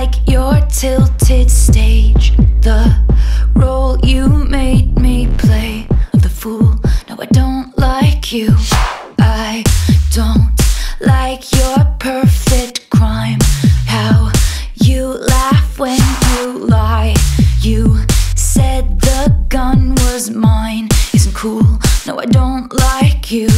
Like your tilted stage. The role you made me play of the fool. No, I don't like you. I don't like your perfect crime. How you laugh when you lie. You said the gun was mine. Isn't cool. No, I don't like you.